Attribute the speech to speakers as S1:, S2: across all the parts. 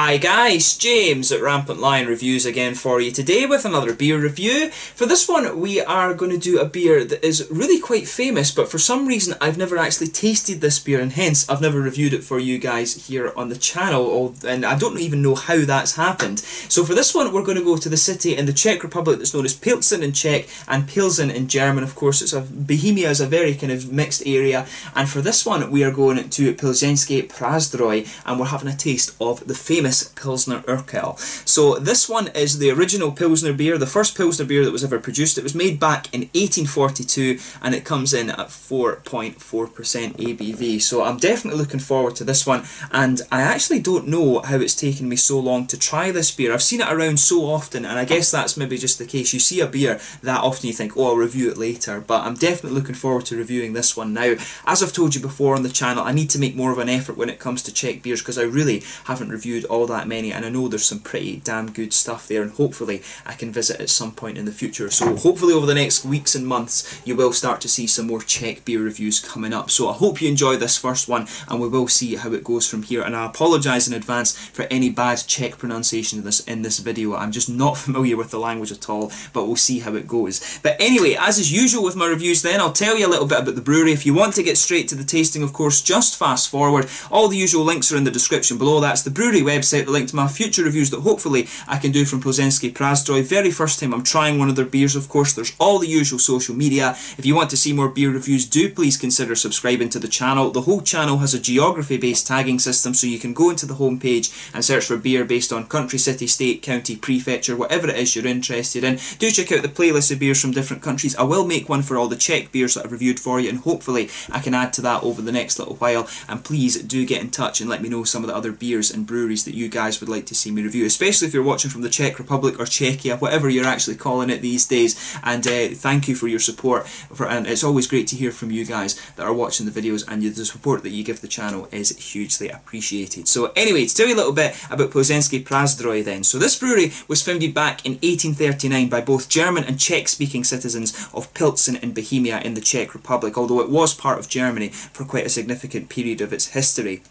S1: Hi guys, James at Rampant Lion Reviews again for you today with another beer review. For this one we are going to do a beer that is really quite famous but for some reason I've never actually tasted this beer and hence I've never reviewed it for you guys here on the channel and I don't even know how that's happened. So for this one we're going to go to the city in the Czech Republic that's known as Pilsen in Czech and Pilsen in German of course. It's a Bohemia is a very kind of mixed area and for this one we are going to Plzeňský Prazdroj and we're having a taste of the famous famous Pilsner Urquell. So this one is the original Pilsner beer, the first Pilsner beer that was ever produced. It was made back in 1842 and it comes in at 4.4% ABV. So I'm definitely looking forward to this one and I actually don't know how it's taken me so long to try this beer. I've seen it around so often and I guess that's maybe just the case. You see a beer that often you think, oh I'll review it later, but I'm definitely looking forward to reviewing this one now. As I've told you before on the channel, I need to make more of an effort when it comes to Czech beers because I really haven't reviewed all all that many and I know there's some pretty damn good stuff there and hopefully I can visit at some point in the future. So hopefully over the next weeks and months you will start to see some more Czech beer reviews coming up. So I hope you enjoy this first one and we will see how it goes from here and I apologise in advance for any bad Czech pronunciation of this in this video. I'm just not familiar with the language at all but we'll see how it goes. But anyway as is usual with my reviews then I'll tell you a little bit about the brewery. If you want to get straight to the tasting of course just fast forward. All the usual links are in the description below. That's the brewery website website the link to my future reviews that hopefully I can do from Plzeňský Prazdroj. Very first time I'm trying one of their beers, of course. There's all the usual social media. If you want to see more beer reviews, do please consider subscribing to the channel. The whole channel has a geography-based tagging system, so you can go into the homepage and search for beer based on country, city, state, county, prefecture, whatever it is you're interested in. Do check out the playlist of beers from different countries. I will make one for all the Czech beers that I've reviewed for you, and hopefully I can add to that over the next little while. And please do get in touch and let me know some of the other beers and breweries that you guys would like to see me review, especially if you're watching from the Czech Republic or Czechia, whatever you're actually calling it these days. And uh, thank you for your support. For, and it's always great to hear from you guys that are watching the videos, and the support that you give the channel is hugely appreciated. So anyway, to tell you a little bit about Plzeňský Prazdroj then. So this brewery was founded back in 1839 by both German and Czech-speaking citizens of Pilsen in Bohemia in the Czech Republic, although it was part of Germany for quite a significant period of its history.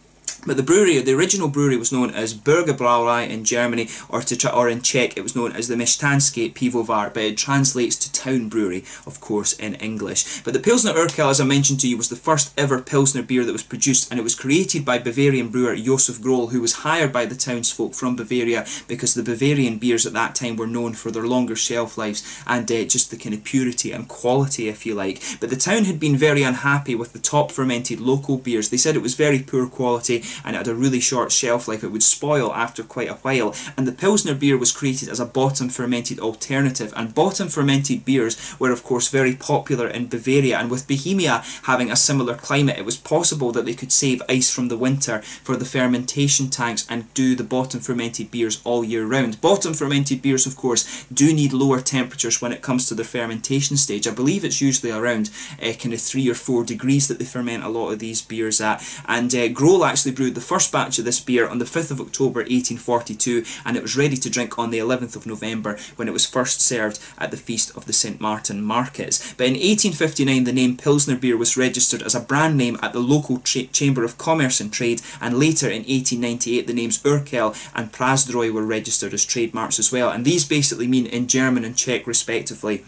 S1: But the brewery, the original brewery was known as Bürgerbrauerei in Germany, or to or in Czech it was known as the Měšťanské Pivovar, but it translates to town brewery, of course, in English. But the Pilsner Urquell, as I mentioned to you, was the first ever Pilsner beer that was produced, and it was created by Bavarian brewer Josef Groll, who was hired by the townsfolk from Bavaria because the Bavarian beers at that time were known for their longer shelf lives and uh, just the kind of purity and quality, if you like. But the town had been very unhappy with the top fermented local beers. They said it was very poor quality and it had a really short shelf life. It would spoil after quite a while. And the Pilsner beer was created as a bottom fermented alternative. And bottom fermented beers were, of course, very popular in Bavaria. And with Bohemia having a similar climate, it was possible that they could save ice from the winter for the fermentation tanks and do the bottom fermented beers all year round. Bottom fermented beers, of course, do need lower temperatures when it comes to their fermentation stage. I believe it's usually around uh, kind of three or four degrees that they ferment a lot of these beers at. And uh, Groll actually brewed the first batch of this beer on the 5th of October 1842 and it was ready to drink on the 11th of November when it was first served at the Feast of the St Martin Markets. But in 1859 the name Pilsner beer was registered as a brand name at the local Chamber of Commerce and Trade and later in 1898 the names Urquell and Prazdroj were registered as trademarks as well and these basically mean in German and Czech respectively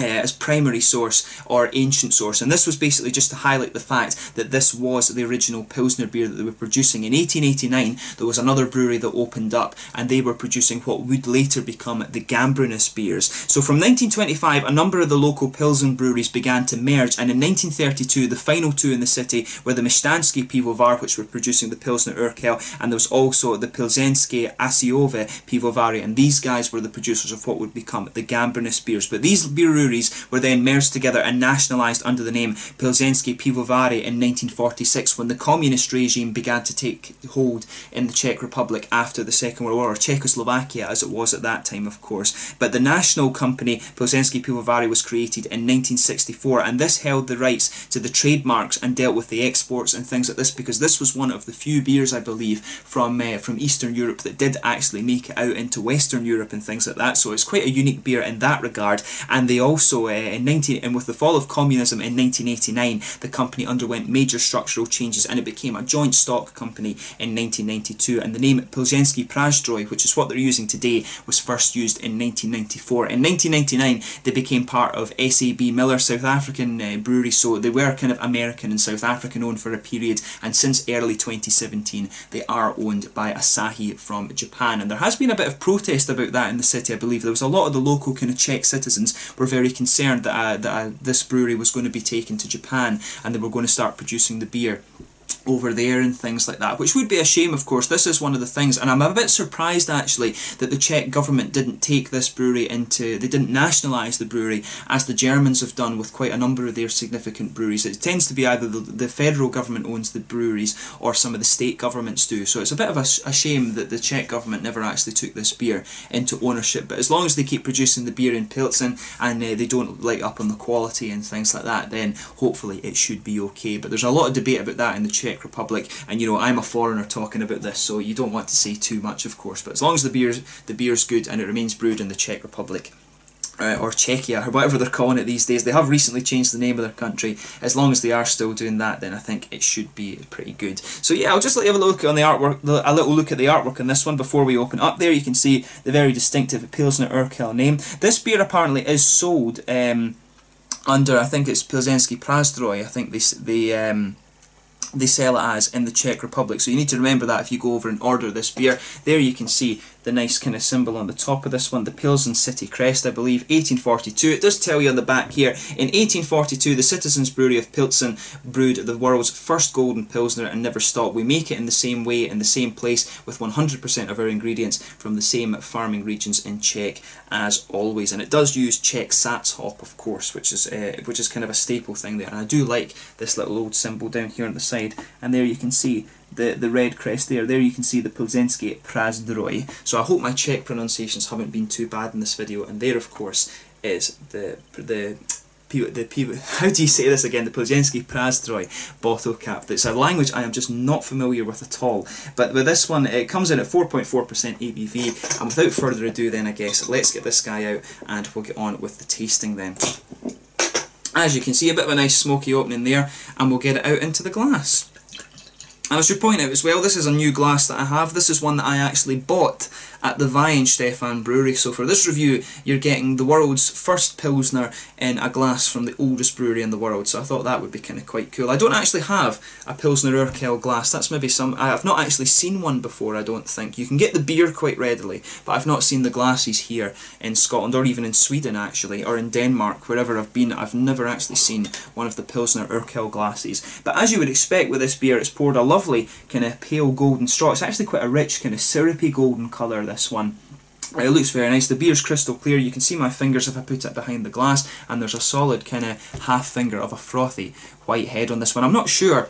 S1: Uh, as primary source or ancient source and this was basically just to highlight the fact that this was the original Pilsner beer that they were producing. In 1889 there was another brewery that opened up and they were producing what would later become the Gambrinus beers. So from 1925 a number of the local Pilsen breweries began to merge and in 1932 the final two in the city were the Měšťanské Pivovar which were producing the Pilsner Urquell and there was also the Plzeňské Assiové Pivovary and these guys were the producers of what would become the Gambrinus beers. But these beer breweries were then merged together and nationalised under the name Plzeňské Pivovary in 1946 when the communist regime began to take hold in the Czech Republic after the Second World War, or Czechoslovakia as it was at that time of course. But the national company Plzeňské Pivovary was created in 1964 and this held the rights to the trademarks and dealt with the exports and things like this because this was one of the few beers I believe from uh, from Eastern Europe that did actually make it out into Western Europe and things like that so it's quite a unique beer in that regard and they also uh, in 19 and with the fall of communism in 1989, the company underwent major structural changes and it became a joint stock company in 1992. And the name Pilzensky Prazdroj, which is what they're using today, was first used in 1994. In 1999, they became part of SAB Miller, South African uh, brewery, so they were kind of American and South African owned for a period. And since early 2017, they are owned by Asahi from Japan. And there has been a bit of protest about that in the city, I believe. There was a lot of the local kind of Czech citizens were very concerned that, uh, that uh, this brewery was going to be taken to Japan and they were going to start producing the beer over there and things like that, which would be a shame, of course. This is one of the things, and I'm a bit surprised actually that the Czech government didn't take this brewery into, they didn't nationalise the brewery as the Germans have done with quite a number of their significant breweries. It tends to be either the, the federal government owns the breweries or some of the state governments do. So it's a bit of a, a shame that the Czech government never actually took this beer into ownership. But as long as they keep producing the beer in Pilsen and uh, they don't light up on the quality and things like that, then hopefully it should be okay. But there's a lot of debate about that in the Czech Republic, and you know I'm a foreigner talking about this, so you don't want to say too much, of course. But as long as the beer's the beer's good and it remains brewed in the Czech Republic. Uh, or Czechia, or whatever they're calling it these days. They have recently changed the name of their country. As long as they are still doing that, then I think it should be pretty good. So yeah, I'll just let you have a look on the artwork, a little look at the artwork on this one before we open up. There you can see the very distinctive Pilsner Urquell name. This beer apparently is sold um, under, I think it's Pilzensky Prazdroj. I think they they um, they sell it as in the Czech Republic. So you need to remember that if you go over and order this beer. There you can see the nice kind of symbol on the top of this one, the Pilsen City Crest, I believe, 1842. It does tell you on the back here, in 1842 the Citizens Brewery of Pilsen brewed the world's first golden Pilsner and never stopped. We make it in the same way, in the same place, with 100% of our ingredients from the same farming regions in Czech as always. And it does use Czech Saaz hop, of course, which is uh, which is kind of a staple thing there. And I do like this little old symbol down here on the side. And there you can see the, the red crest there. There you can see the Pilzensky Prazdroj. So I hope my Czech pronunciations haven't been too bad in this video. And there, of course, is the the the how do you say this again? The Pilzensky Prazdroj bottle cap. It's a language I am just not familiar with at all. But with this one, it comes in at 4.4% ABV. And without further ado, then I guess let's get this guy out and we'll get on with the tasting then. As you can see, a bit of a nice smoky opening there, and we'll get it out into the glass. And I should point out as well, this is a new glass that I have. This is one that I actually bought at the Weihenstephan Brewery. So for this review, you're getting the world's first Pilsner in a glass from the oldest brewery in the world. So I thought that would be kind of quite cool. I don't actually have a Pilsner Urquell glass. That's maybe some... I've not actually seen one before, I don't think. You can get the beer quite readily, but I've not seen the glasses here in Scotland, or even in Sweden, actually, or in Denmark, wherever I've been. I've never actually seen one of the Pilsner Urquell glasses. But as you would expect with this beer, it's poured a lovely kind of pale golden straw. It's actually quite a rich kind of syrupy golden colour, this one. Uh, it looks very nice. The beer's crystal clear. You can see my fingers if I put it behind the glass, and there's a solid kind of half finger of a frothy white head on this one. I'm not sure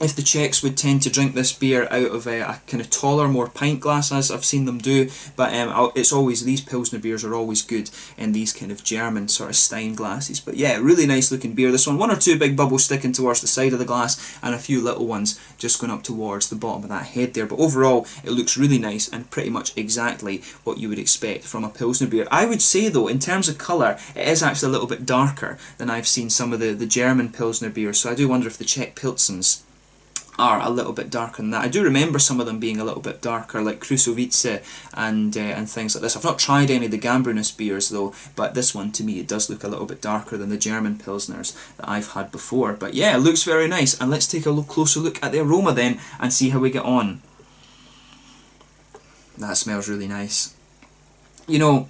S1: if the Czechs would tend to drink this beer out of a, a kind of taller, more pint glass, as I've seen them do, but um, it's always, these Pilsner beers are always good in these kind of German sort of Stein glasses. But yeah, really nice looking beer. This one, one or two big bubbles sticking towards the side of the glass, and a few little ones just going up towards the bottom of that head there. But overall, it looks really nice and pretty much exactly what you would expect from a Pilsner beer. I would say though, in terms of colour, it is actually a little bit darker than I've seen some of the, the German Pilsner beers, so I do wonder if the Czech Pilsens are a little bit darker than that. I do remember some of them being a little bit darker, like Krušovice and uh, and things like this. I've not tried any of the Gambrinus beers though, but this one to me it does look a little bit darker than the German Pilsners that I've had before. But yeah, it looks very nice, and let's take a look, closer look at the aroma then and see how we get on. That smells really nice. You know,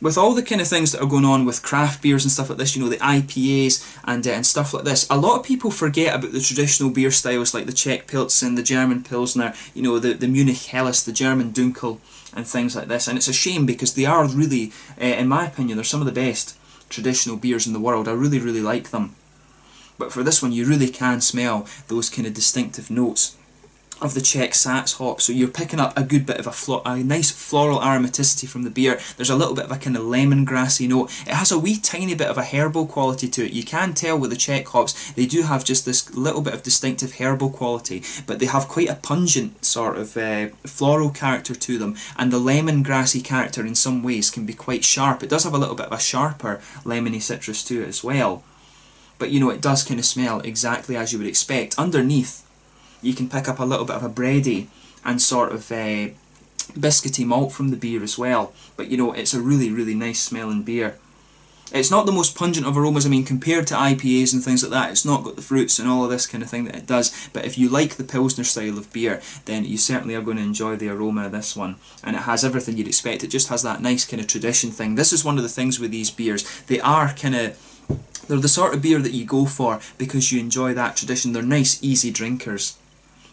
S1: with all the kind of things that are going on with craft beers and stuff like this, you know, the IPAs and, uh, and stuff like this, a lot of people forget about the traditional beer styles like the Czech Pilsen, the German Pilsner, you know, the, the Munich Helles, the German Dunkel, and things like this. And it's a shame because they are really, uh, in my opinion, they're some of the best traditional beers in the world. I really, really like them. But for this one, you really can smell those kind of distinctive notes of the Czech Saaz hop, so you're picking up a good bit of a, a nice floral aromaticity from the beer. There's a little bit of a kind of lemongrassy note. It has a wee tiny bit of a herbal quality to it. You can tell with the Czech hops, they do have just this little bit of distinctive herbal quality, but they have quite a pungent sort of uh, floral character to them, and the lemongrassy character in some ways can be quite sharp. It does have a little bit of a sharper lemony citrus to it as well. But you know, it does kind of smell exactly as you would expect. Underneath, you can pick up a little bit of a bready and sort of uh, biscuity malt from the beer as well. But you know, it's a really, really nice smelling beer. It's not the most pungent of aromas, I mean, compared to IPAs and things like that, it's not got the fruits and all of this kind of thing that it does. But if you like the Pilsner style of beer, then you certainly are going to enjoy the aroma of this one. And it has everything you'd expect, it just has that nice kind of tradition thing. This is one of the things with these beers, they are kind of they're the sort of beer that you go for because you enjoy that tradition. They're nice, easy drinkers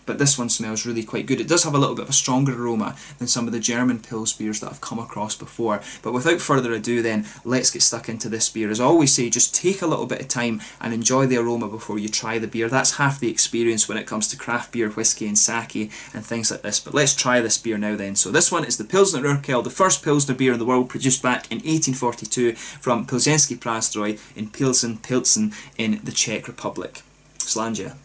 S1: but this one smells really quite good. It does have a little bit of a stronger aroma than some of the German Pils beers that I've come across before. But without further ado then, let's get stuck into this beer. As I always say, just take a little bit of time and enjoy the aroma before you try the beer. That's half the experience when it comes to craft beer, whiskey and sake and things like this. But let's try this beer now then. So this one is the Pilsner Urquell, the first Pilsner beer in the world produced back in 1842 from Pilzensky Prazdroj in Pilsen, Pilsen in the Czech Republic. Slàinte.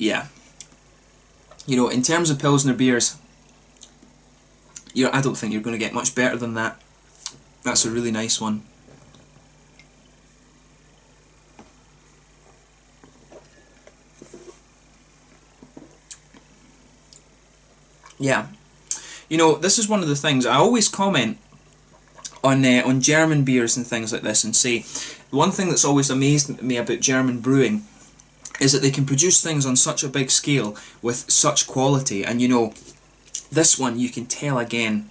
S1: Yeah. You know, in terms of Pilsner beers, you I don't think you're going to get much better than that. That's a really nice one. Yeah. You know, this is one of the things I always comment on uh, on German beers and things like this and say one thing that's always amazed me about German brewing is that they can produce things on such a big scale with such quality. And you know this one you can tell again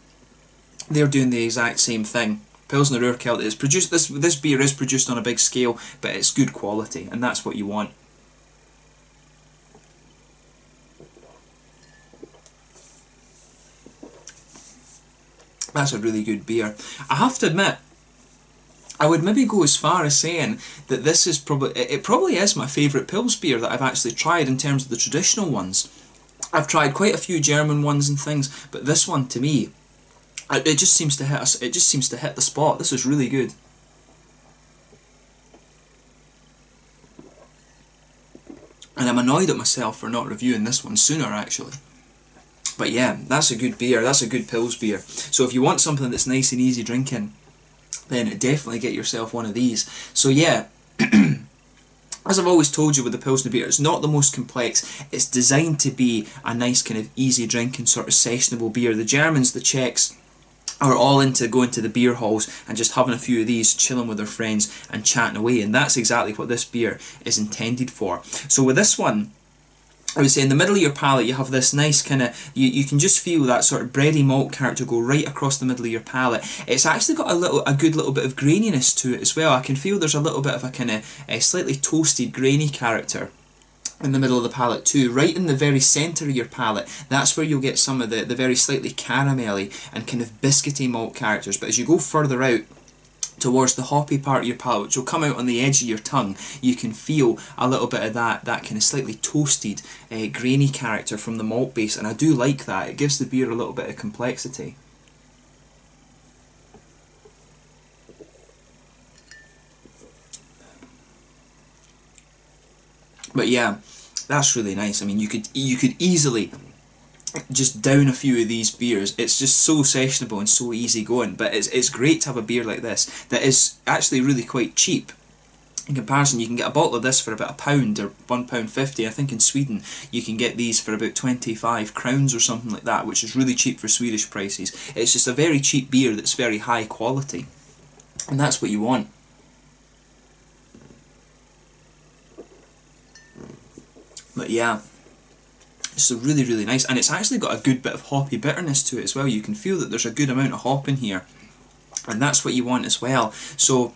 S1: they're doing the exact same thing. Pilsner Urquell is produced this this beer is produced on a big scale but it's good quality and that's what you want. That's a really good beer. I have to admit, I would maybe go as far as saying that this is probably it probably is my favourite Pils beer that I've actually tried in terms of the traditional ones. I've tried quite a few German ones and things, but this one to me, it just seems to hit us. It just seems to hit the spot. This is really good. And I'm annoyed at myself for not reviewing this one sooner actually. But yeah, that's a good beer. That's a good Pils beer. So if you want something that's nice and easy drinking, then definitely get yourself one of these. So yeah, as I've always told you with the Pilsner beer, it's not the most complex. It's designed to be a nice kind of easy drinking sort of sessionable beer. The Germans, the Czechs, are all into going to the beer halls and just having a few of these, chilling with their friends and chatting away. And that's exactly what this beer is intended for. So with this one, I would say in the middle of your palate you have this nice kind of, you, you can just feel that sort of bready malt character go right across the middle of your palate. It's actually got a little, a good little bit of graininess to it as well. I can feel there's a little bit of a kind of a eh, slightly toasted grainy character in the middle of the palate too, right in the very centre of your palate, that's where you'll get some of the, the very slightly caramelly and kind of biscuity malt characters. But as you go further out, towards the hoppy part of your palate, which will come out on the edge of your tongue, you can feel a little bit of that, that kind of slightly toasted, uh, grainy character from the malt base, and I do like that. It gives the beer a little bit of complexity. But yeah, that's really nice. I mean, you could you could easily just down a few of these beers. It's just so sessionable and so easy going. But it's, it's great to have a beer like this that is actually really quite cheap. In comparison, you can get a bottle of this for about a pound or one pound fifty. I think in Sweden you can get these for about twenty five crowns or something like that, which is really cheap for Swedish prices. It's just a very cheap beer that's very high quality, and that's what you want. But yeah, it's really, really nice. And it's actually got a good bit of hoppy bitterness to it as well. You can feel that there's a good amount of hop in here. And that's what you want as well. So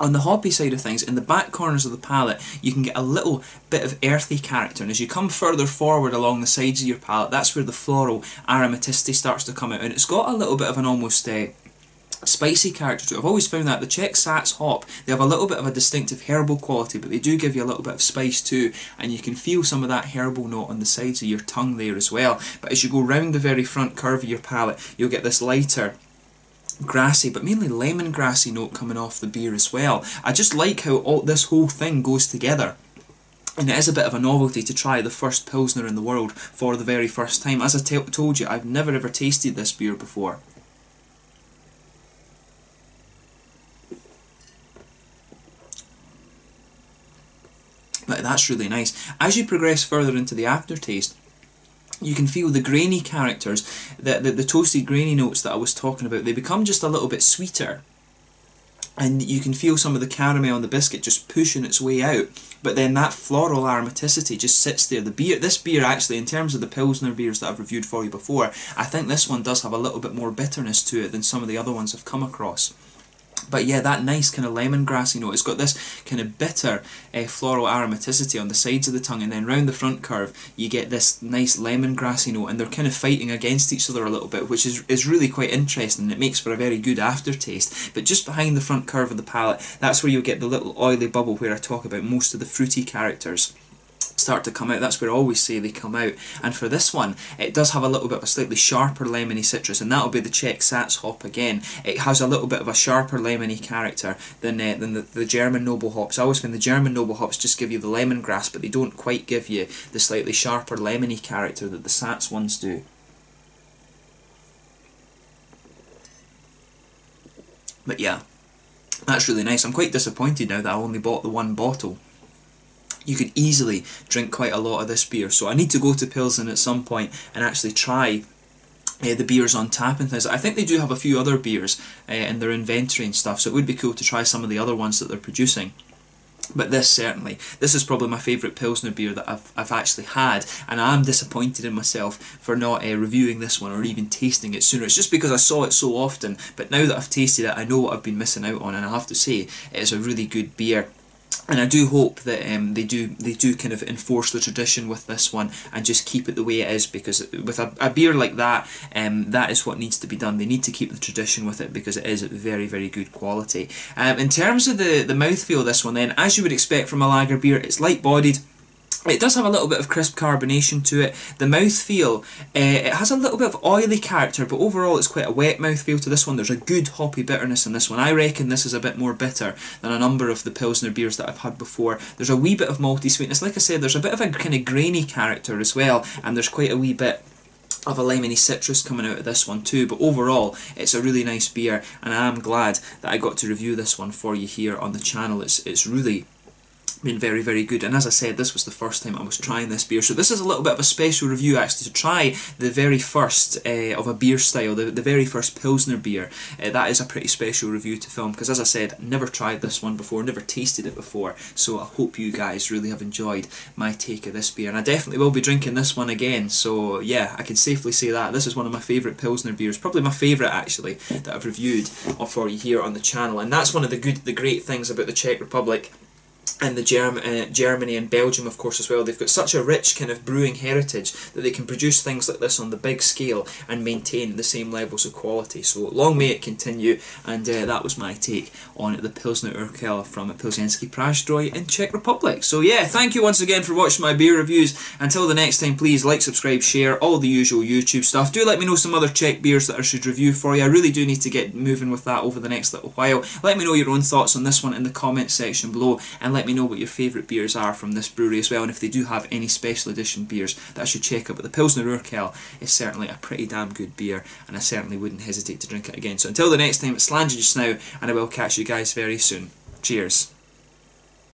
S1: on the hoppy side of things, in the back corners of the palate, you can get a little bit of earthy character. And as you come further forward along the sides of your palate, that's where the floral aromaticity starts to come out. And it's got a little bit of an almost uh, spicy character to it. I've always found that the Czech Saaz hop, they have a little bit of a distinctive herbal quality, but they do give you a little bit of spice too, and you can feel some of that herbal note on the sides of your tongue there as well. But as you go round the very front curve of your palate, you'll get this lighter grassy, but mainly lemon grassy note coming off the beer as well. I just like how all this whole thing goes together. And it is a bit of a novelty to try the first Pilsner in the world for the very first time. As I told you, I've never ever tasted this beer before. But that's really nice. As you progress further into the aftertaste, you can feel the grainy characters, the, the, the toasted grainy notes that I was talking about, they become just a little bit sweeter. And you can feel some of the caramel on the biscuit just pushing its way out. But then that floral aromaticity just sits there. The beer, this beer actually, in terms of the Pilsner beers that I've reviewed for you before, I think this one does have a little bit more bitterness to it than some of the other ones I've come across. But yeah, that nice kind of lemongrassy note. It's got this kind of bitter uh, floral aromaticity on the sides of the tongue, and then round the front curve, you get this nice lemongrassy note, and they're kind of fighting against each other a little bit, which is, is really quite interesting. It makes for a very good aftertaste. But just behind the front curve of the palate, that's where you'll get the little oily bubble where I talk about most of the fruity characters start to come out. That's where I always say they come out. And for this one, it does have a little bit of a slightly sharper lemony citrus, and that'll be the Czech Saaz hop again. It has a little bit of a sharper lemony character than uh, than the, the German noble hops. I always find the German noble hops just give you the lemongrass, but they don't quite give you the slightly sharper lemony character that the Saaz ones do. But yeah, that's really nice. I'm quite disappointed now that I only bought the one bottle you could easily drink quite a lot of this beer. So I need to go to Pilsen at some point and actually try uh, the beers on tap and things. I think they do have a few other beers uh, in their inventory and stuff, so it would be cool to try some of the other ones that they're producing. But this certainly, this is probably my favourite Pilsner beer that I've, I've actually had, and I'm disappointed in myself for not uh, reviewing this one or even tasting it sooner. It's just because I saw it so often, but now that I've tasted it, I know what I've been missing out on, and I have to say, it is a really good beer and I do hope that um, they do they do kind of enforce the tradition with this one and just keep it the way it is because with a, a beer like that um, that is what needs to be done. They need to keep the tradition with it because it is very very good quality. Um, in terms of the the mouthfeel of this one then as you would expect from a lager beer it's light bodied it does have a little bit of crisp carbonation to it. The mouthfeel, uh, it has a little bit of oily character, but overall it's quite a wet mouthfeel to this one. There's a good hoppy bitterness in this one. I reckon this is a bit more bitter than a number of the Pilsner beers that I've had before. There's a wee bit of malty sweetness. Like I said, there's a bit of a kind of grainy character as well, and there's quite a wee bit of a lemony citrus coming out of this one too but overall it's a really nice beer and I am glad that I got to review this one for you here on the channel it's, it's really been very very good. And as I said this was the first time I was trying this beer. So this is a little bit of a special review actually to try the very first uh, of a beer style the, the very first Pilsner beer. Uh, that is a pretty special review to film because as I said never tried this one before never tasted it before. So I hope you guys really have enjoyed my take of this beer. And I definitely will be drinking this one again. So yeah I can safely say that. This is one of my favourite Pilsner beers probably my favourite actually that I've reviewed for you here on the channel. And that's one of the good the great things about the Czech Republic and the Germ uh, Germany and Belgium, of course, as well. They've got such a rich kind of brewing heritage that they can produce things like this on the big scale and maintain the same levels of quality. So long may it continue, and uh, that was my take on the Pilsner Urquell from Pilsenski Prazdroj in Czech Republic. So yeah, thank you once again for watching my beer reviews. Until the next time, please like, subscribe, share, all the usual YouTube stuff. Do let me know some other Czech beers that I should review for you. I really do need to get moving with that over the next little while. Let me know your own thoughts on this one in the comment section below, and let me know what your favourite beers are from this brewery as well, and if they do have any special edition beers that I should check out. But the Pilsner Urquell is certainly a pretty damn good beer, and I certainly wouldn't hesitate to drink it again. So until the next time, it's Slàinte just now, and I will catch you guys very soon. Cheers.